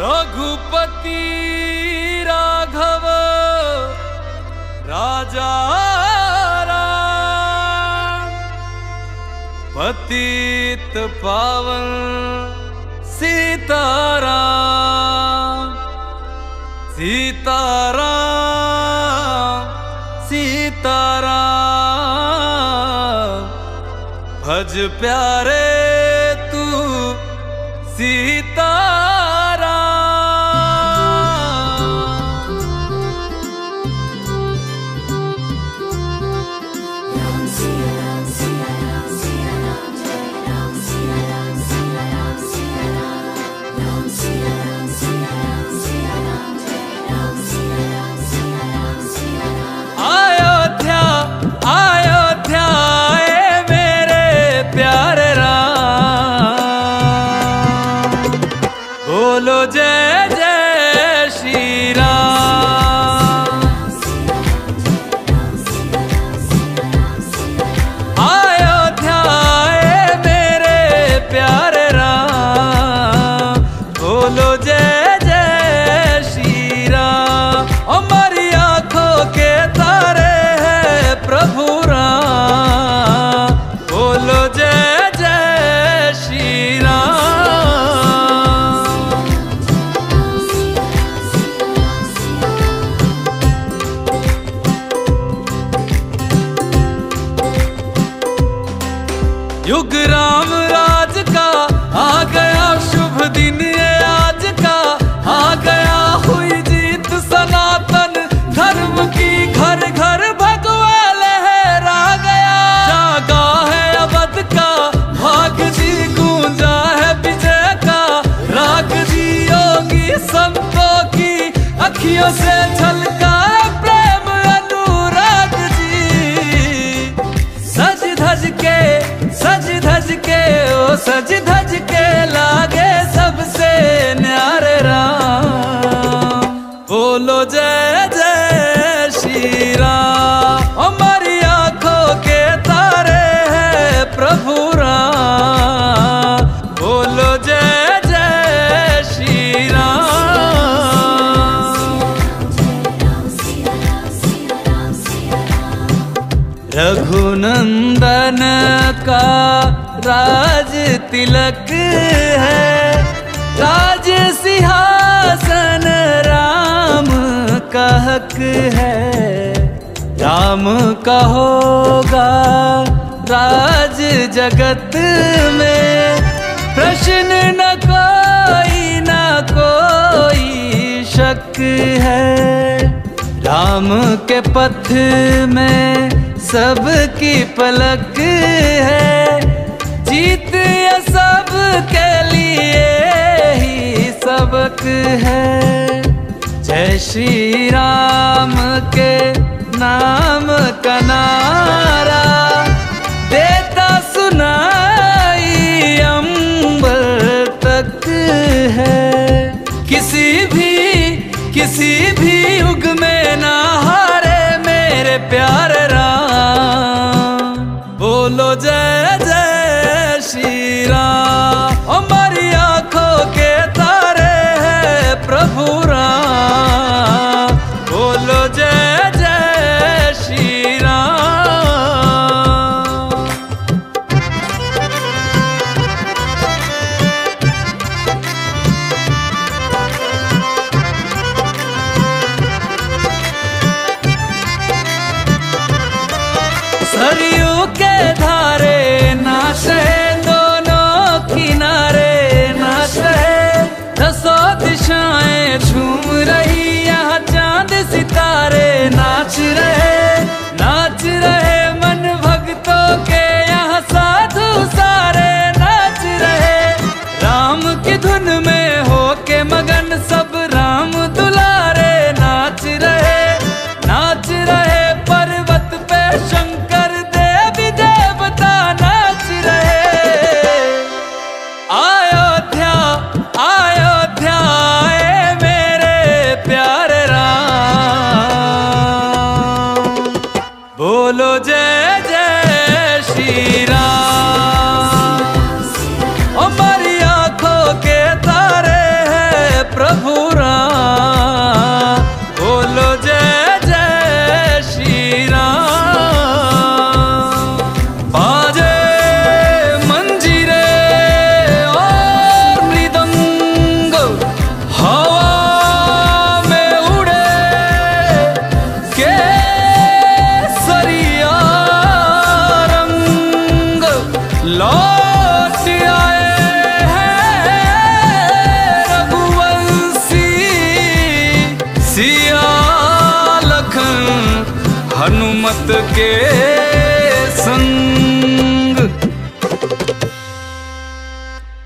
रघुपति राघव राजा पतित पावन सीताराम सीताराम सीताराम। भज प्यारे तू सीताराम जय जय आँखों के तारे हैं प्रभु बोलो जय युग राम के सज धज के ओ सज धज के लागे सबसे न्यारे राम। बोलो जय जय श्री राम हमारी आँखों के तारे हैं प्रभु राम। बोलो जय जय श्री राम रघुनंदन का राज तिलक है। राज सिंहासन राम का हक है। राम का होगा राज जगत में। प्रश्न न कोई न कोई शक है। राम के पथ में सबकी पलक है। जीत या सब के लिए ही सबक है। जय श्री राम के नाम का नारा सरयू के धारे, नाचे दोनों किनारे, नाचे। दसो दिशाएँ झूम रही यहाँ चाँद सितारे। नाच रहे नाच रहे मन भक्तों के यहाँ साधु सारे। नाच रहे, राम की धुन में হলো যে हनुमत के